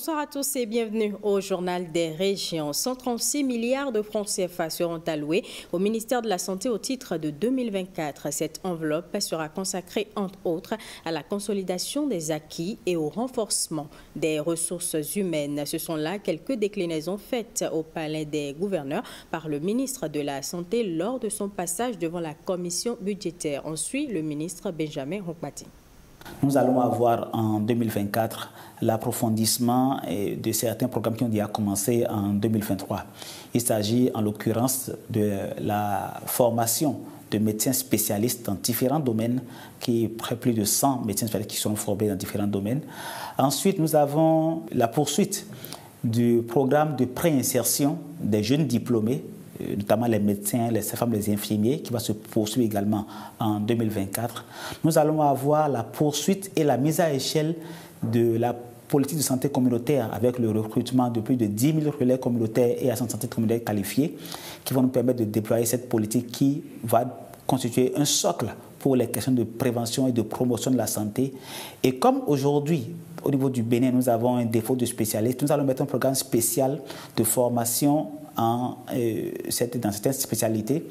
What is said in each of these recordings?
Bonsoir à tous et bienvenue au Journal des régions. 136 milliards de francs CFA seront alloués au ministère de la Santé au titre de 2024. Cette enveloppe sera consacrée, entre autres, à la consolidation des acquis et au renforcement des ressources humaines. Ce sont là quelques déclinaisons faites au Palais des gouverneurs par le ministre de la Santé lors de son passage devant la commission budgétaire. On suit le ministre Benjamin Rokbati. Nous allons avoir en 2024 l'approfondissement de certains programmes qui ont déjà commencé en 2023. Il s'agit en l'occurrence de la formation de médecins spécialistes dans différents domaines, qui près plus de 100 médecins spécialistes qui sont formés dans différents domaines. Ensuite, nous avons la poursuite du programme de préinsertion des jeunes diplômés notamment les médecins, les infirmiers, qui va se poursuivre également en 2024. Nous allons avoir la poursuite et la mise à échelle de la politique de santé communautaire avec le recrutement de plus de 10 000 relais communautaires et agents de santé communautaire qualifiés qui vont nous permettre de déployer cette politique qui va constituer un socle pour les questions de prévention et de promotion de la santé. Et comme aujourd'hui, au niveau du Bénin, nous avons un défaut de spécialistes, nous allons mettre un programme spécial de formation euh, dans certaines spécialités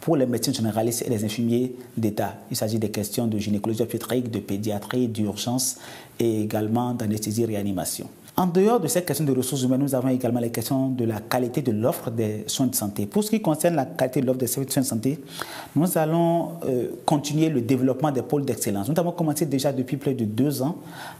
pour les médecins généralistes et les infirmiers d'État. Il s'agit des questions de gynécologie obstétrique, de pédiatrie, d'urgence et également d'anesthésie-réanimation. En dehors de cette question de ressources humaines, nous avons également les questions de la qualité de l'offre des soins de santé. Pour ce qui concerne la qualité de l'offre des soins de santé, nous allons euh, continuer le développement des pôles d'excellence. Nous avons commencé déjà depuis plus de deux ans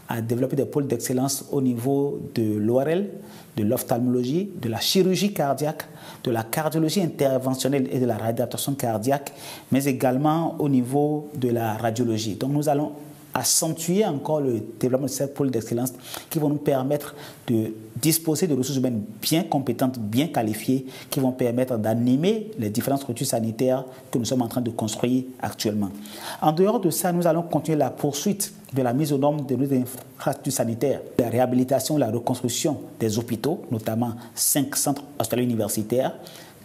à développer des pôles d'excellence au niveau de l'ORL, de l'ophtalmologie, de la chirurgie cardiaque, de la cardiologie interventionnelle et de la réadaptation cardiaque, mais également au niveau de la radiologie. Donc nous allons accentuer encore le développement de ces pôles d'excellence qui vont nous permettre de disposer de ressources humaines bien compétentes, bien qualifiées, qui vont permettre d'animer les différentes structures sanitaires que nous sommes en train de construire actuellement. En dehors de ça, nous allons continuer la poursuite de la mise au norme de nos infrastructures sanitaires, la réhabilitation, la reconstruction des hôpitaux, notamment cinq centres hospitaliers universitaires,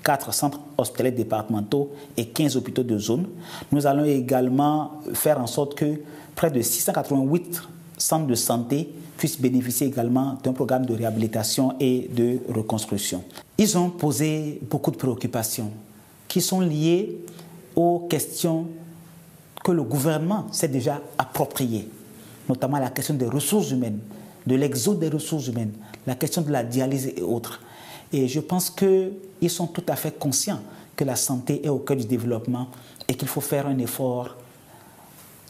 4 centres hospitaliers départementaux et 15 hôpitaux de zone. Nous allons également faire en sorte que près de 688 centres de santé puissent bénéficier également d'un programme de réhabilitation et de reconstruction. Ils ont posé beaucoup de préoccupations qui sont liées aux questions que le gouvernement s'est déjà appropriées, notamment la question des ressources humaines, de l'exode des ressources humaines, la question de la dialyse et autres. Et je pense qu'ils sont tout à fait conscients que la santé est au cœur du développement et qu'il faut faire un effort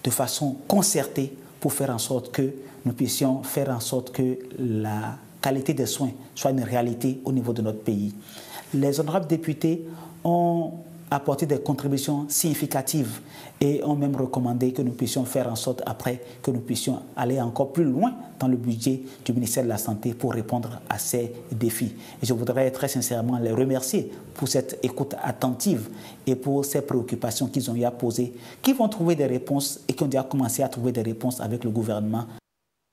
de façon concertée pour faire en sorte que nous puissions faire en sorte que la qualité des soins soit une réalité au niveau de notre pays. Les honorables députés ont apporté des contributions significatives et ont même recommandé que nous puissions faire en sorte après que nous puissions aller encore plus loin dans le budget du ministère de la Santé pour répondre à ces défis. Je voudrais très sincèrement les remercier pour cette écoute attentive et pour ces préoccupations qu'ils ont eu à poser, qui vont trouver des réponses et qui ont déjà commencé à trouver des réponses avec le gouvernement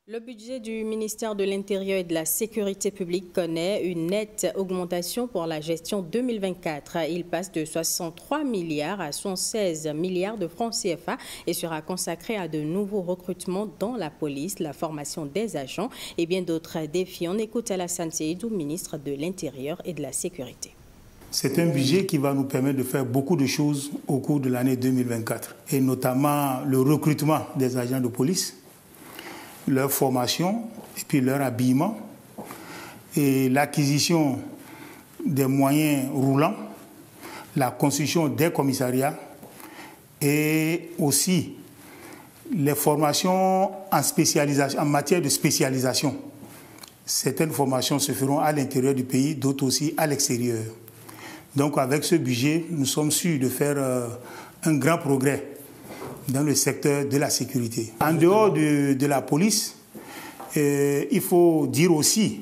le budget du ministère de l'Intérieur et de la Sécurité publique connaît une nette augmentation pour la gestion 2024. Il passe de 63 milliards à 116 milliards de francs CFA et sera consacré à de nouveaux recrutements dans la police, la formation des agents et bien d'autres défis. On écoute Alassane Seydou, ministre de l'Intérieur et de la Sécurité. C'est un budget qui va nous permettre de faire beaucoup de choses au cours de l'année 2024, et notamment le recrutement des agents de police, leur formation et puis leur habillement et l'acquisition des moyens roulants, la construction des commissariats et aussi les formations en, spécialisation, en matière de spécialisation. Certaines formations se feront à l'intérieur du pays, d'autres aussi à l'extérieur. Donc avec ce budget, nous sommes sûrs de faire euh, un grand progrès dans le secteur de la sécurité. En dehors de, la police, euh, il faut dire aussi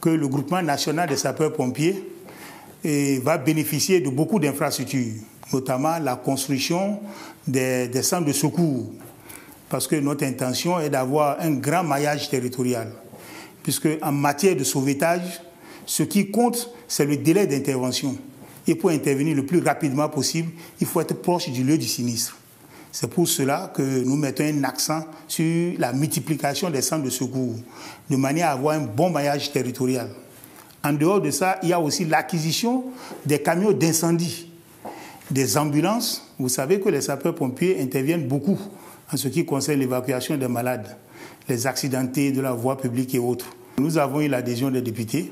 que le groupement national des sapeurs-pompiers euh, va bénéficier de beaucoup d'infrastructures, notamment la construction des, des, centres de secours, parce que notre intention est d'avoir un grand maillage territorial, puisque en matière de sauvetage, ce qui compte, c'est le délai d'intervention. Et pour intervenir le plus rapidement possible, il faut être proche du lieu du sinistre. C'est pour cela que nous mettons un accent sur la multiplication des centres de secours, de manière à avoir un bon maillage territorial. En dehors de ça, il y a aussi l'acquisition des camions d'incendie, des ambulances. Vous savez que les sapeurs-pompiers interviennent beaucoup en ce qui concerne l'évacuation des malades, les accidentés de la voie publique et autres. Nous avons eu l'adhésion des députés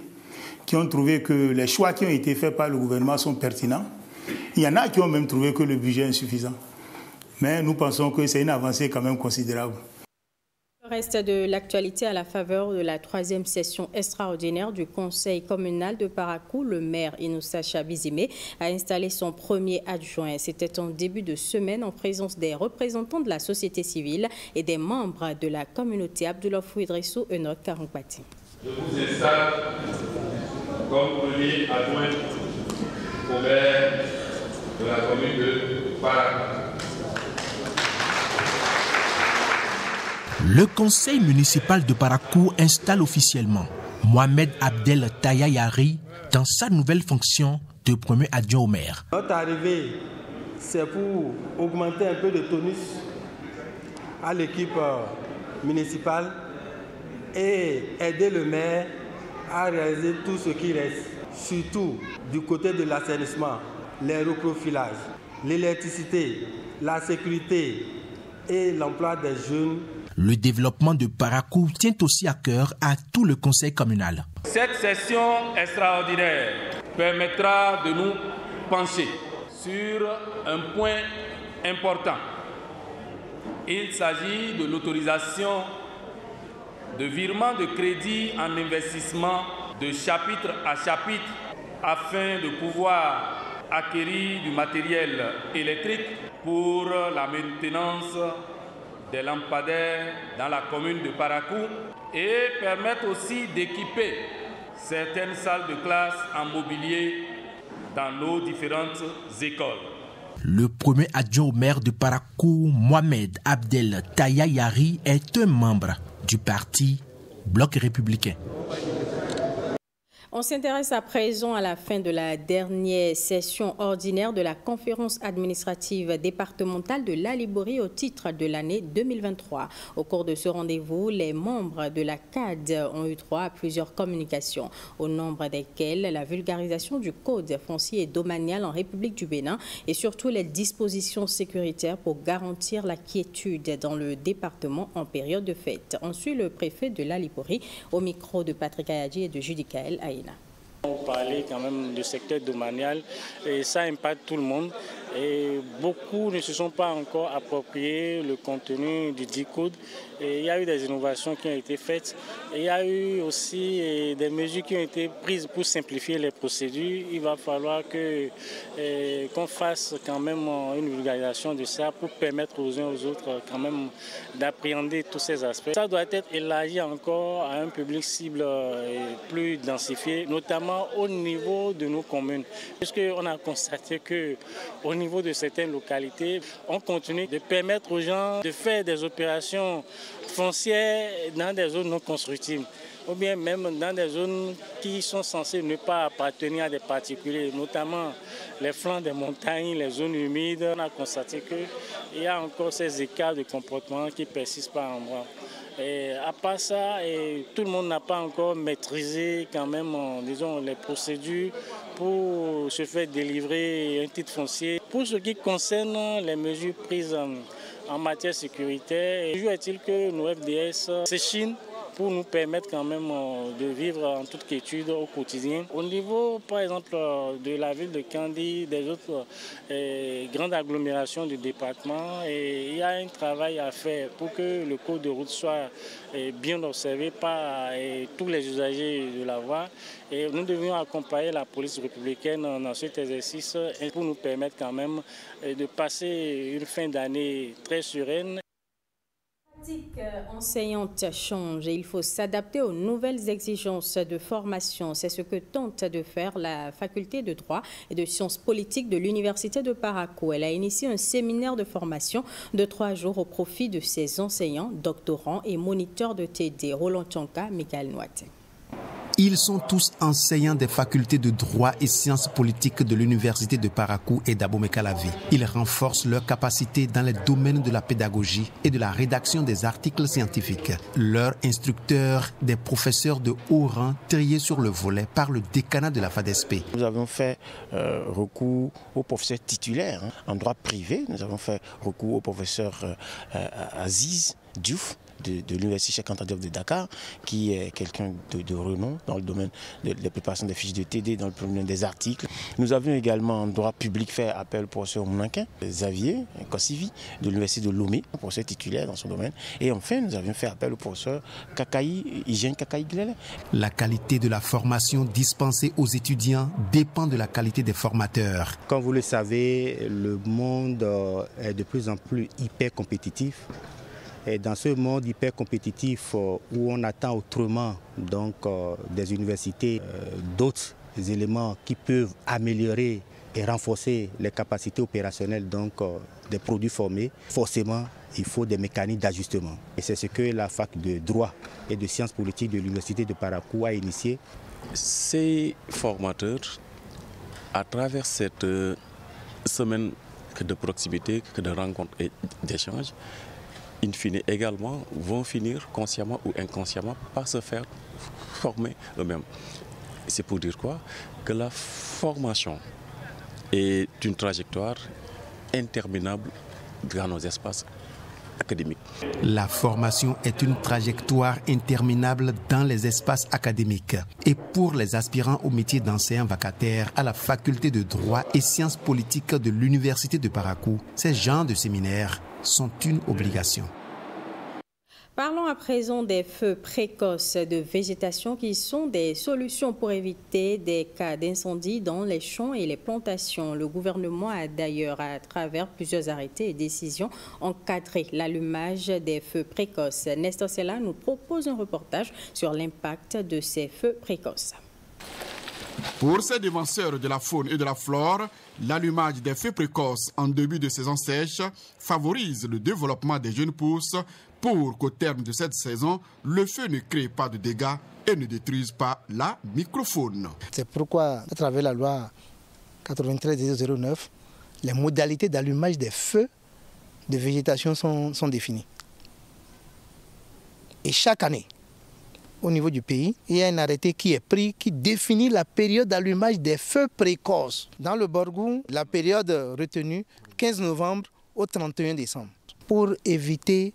qui ont trouvé que les choix qui ont été faits par le gouvernement sont pertinents. Il y en a qui ont même trouvé que le budget est insuffisant. Mais nous pensons que c'est une avancée quand même considérable. Le reste de l'actualité à la faveur de la troisième session extraordinaire du Conseil communal de Paracou, le maire Inoussa Chabizime a installé son premier adjoint. C'était en début de semaine en présence des représentants de la société civile et des membres de la communauté Abdullah Fouidrissou Enoch Karoupati. Je vous installe comme premier adjoint au maire de la commune de Paracou. Le conseil municipal de Parakou installe officiellement Mohamed Abdel Tayayari dans sa nouvelle fonction de premier adjoint au maire. Notre arrivée, c'est pour augmenter un peu de tonus à l'équipe euh, municipale et aider le maire à réaliser tout ce qui reste, surtout du côté de l'assainissement, les reprofilages, l'électricité, la sécurité et l'emploi des jeunes le développement de Parakou tient aussi à cœur à tout le conseil communal. Cette session extraordinaire permettra de nous pencher sur un point important. Il s'agit de l'autorisation de virement de crédit en investissement de chapitre à chapitre afin de pouvoir acquérir du matériel électrique pour la maintenance des lampadaires dans la commune de Parakou et permettre aussi d'équiper certaines salles de classe en mobilier dans nos différentes écoles. Le premier adjoint au maire de Parakou, Mohamed Abdel Tayayari, est un membre du parti Bloc républicain. On s'intéresse à présent à la fin de la dernière session ordinaire de la conférence administrative départementale de la Liborie au titre de l'année 2023. Au cours de ce rendez-vous, les membres de la CAD ont eu droit à plusieurs communications, au nombre desquelles la vulgarisation du code foncier et domanial en République du Bénin et surtout les dispositions sécuritaires pour garantir la quiétude dans le département en période de fête. Ensuite, le préfet de la Liborie au micro de Patrick Ayadji et de Judicaël. On quand même du secteur domanial et ça impacte tout le monde. Et beaucoup ne se sont pas encore appropriés le contenu du D-Code. Et il y a eu des innovations qui ont été faites. Il y a eu aussi eh, des mesures qui ont été prises pour simplifier les procédures. Il va falloir que, eh, qu'on fasse quand même une vulgarisation de ça pour permettre aux uns aux autres quand même d'appréhender tous ces aspects. Ça doit être élargi encore à un public cible eh, plus densifié, notamment au niveau de nos communes. Puisqu'on a constaté qu'au niveau de certaines localités, on continue de permettre aux gens de faire des opérations foncières dans des zones non constructives ou bien même dans des zones qui sont censées ne pas appartenir à des particuliers, notamment les flancs des montagnes, les zones humides. On a constaté qu'il y a encore ces écarts de comportement qui persistent par endroits. Et à part ça, tout le monde n'a pas encore maîtrisé quand même, disons, les procédures pour se faire délivrer un titre foncier. Pour ce qui concerne les mesures prises en, matière sécuritaire, toujours est-il que nos FDS s'échinent pour nous permettre quand même euh, de vivre en toute quiétude au quotidien. Au niveau, par exemple, euh, de la ville de Candy, des autres euh, grandes agglomérations du département, il y a un travail à faire pour que le code de route soit bien observé par tous les usagers de la voie. Et nous devions accompagner la police républicaine dans cet exercice pour nous permettre quand même de passer une fin d'année très sereine enseignante change et il faut s'adapter aux nouvelles exigences de formation. C'est ce que tente de faire la faculté de droit et de sciences politiques de l'université de Parakou. Elle a initié un séminaire de formation de trois jours au profit de ses enseignants, doctorants et moniteurs de TD. Roland Tchanka, Michael Noite. Ils sont tous enseignants des facultés de droit et sciences politiques de l'université de Parakou et d'Abomey-Calavi. Ils renforcent leurs capacités dans les domaines de la pédagogie et de la rédaction des articles scientifiques. Leurs instructeurs, des professeurs de haut rang triés sur le volet par le décanat de la FADESP. Nous avons fait euh, recours aux professeurs titulaires hein. en droit privé. Nous avons fait recours au professeur euh, euh, Aziz Diouf de, l'Université Cheikh Anta de Dakar, qui est quelqu'un de, renom dans le domaine de la préparation des fiches de TD, dans le domaine des articles. Nous avions également en droit public fait appel au professeur Mounankin, Xavier Kossivi, de l'Université de Lomé, professeur titulaire dans son domaine. Et enfin, nous avions fait appel au professeur Kakaï, Hygiène Kakaï Glele. La qualité de la formation dispensée aux étudiants dépend de la qualité des formateurs. Comme vous le savez, le monde euh, est de plus en plus hyper compétitif. Et dans ce monde hyper compétitif euh, où on attend autrement donc, euh, des universités euh, d'autres éléments qui peuvent améliorer et renforcer les capacités opérationnelles donc, des produits formés, forcément, il faut des mécanismes d'ajustement. Et c'est ce que la fac de droit et de sciences politiques de l'université de Parakou a initié. Ces formateurs, à travers cette semaine de proximité, de rencontres et d'échanges, in fine également, vont finir consciemment ou inconsciemment par se faire former eux-mêmes. C'est pour dire quoi? Que la formation est une trajectoire interminable dans nos espaces académiques. La formation est une trajectoire interminable dans les espaces académiques. Et pour les aspirants au métier d'enseignant vacataire à la faculté de droit et sciences politiques de l'Université de Parakou, ces genres de séminaires sont une obligation. Parlons à présent des feux précoces de végétation qui sont des solutions pour éviter des cas d'incendie dans les champs et les plantations. Le gouvernement a d'ailleurs, à travers plusieurs arrêtés et décisions, encadré l'allumage des feux précoces. Nestor Sella nous propose un reportage sur l'impact de ces feux précoces. Pour ces défenseurs de la faune et de la flore, l'allumage des feux précoces en début de saison sèche favorise le développement des jeunes pousses pour qu'au terme de cette saison, le feu ne crée pas de dégâts et ne détruise pas la microfaune. C'est pourquoi, à travers la loi 93-09, les modalités d'allumage des feux de végétation sont, sont définies. Et chaque année, au niveau du pays, il y a un arrêté qui est pris qui définit la période d'allumage des feux précoces. Dans le Borgou, la période retenue 15 novembre au 31 décembre pour éviter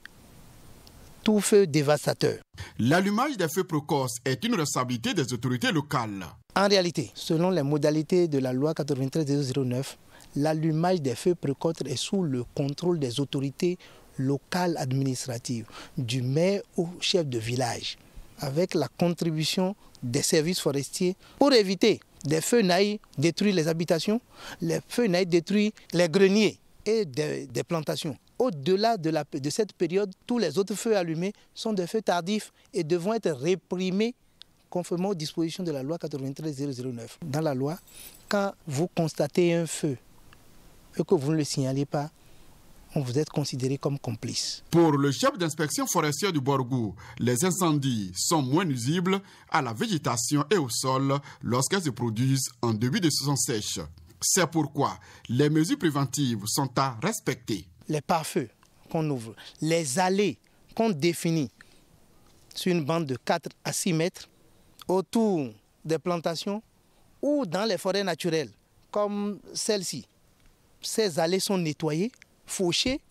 tout feu dévastateur. L'allumage des feux précoces est une responsabilité des autorités locales. En réalité, selon les modalités de la loi 93-09, l'allumage des feux précoces est sous le contrôle des autorités locales administratives, du maire au chef de village avec la contribution des services forestiers pour éviter des feux naïfs détruire les habitations, les feux naïfs détruire les greniers et des, plantations. Au-delà de, de cette période, tous les autres feux allumés sont des feux tardifs et devront être réprimés conformément aux dispositions de la loi 93-009. Dans la loi, quand vous constatez un feu et que vous ne le signalez pas, vous êtes considéré comme complice. Pour le chef d'inspection forestière du Borgou, les incendies sont moins nuisibles à la végétation et au sol lorsqu'elles se produisent en début de saison sèche. C'est pourquoi les mesures préventives sont à respecter. Les pare-feux qu'on ouvre, les allées qu'on définit sur une bande de 4 à 6 mètres autour des plantations ou dans les forêts naturelles comme celle-ci. Ces allées sont nettoyées fauchés,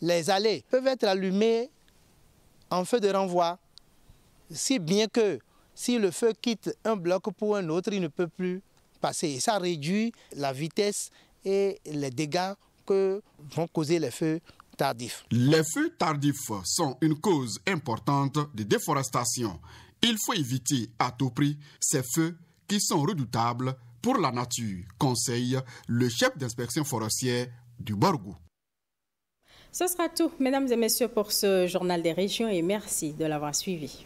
les allées peuvent être allumées en feu de renvoi, si bien que si le feu quitte un bloc pour un autre, il ne peut plus passer. Et ça réduit la vitesse et les dégâts que vont causer les feux tardifs. Les feux tardifs sont une cause importante de déforestation. Il faut éviter à tout prix ces feux qui sont redoutables pour la nature, conseille le chef d'inspection forestière du. Ce sera tout, mesdames et messieurs, pour ce journal des régions et merci de l'avoir suivi.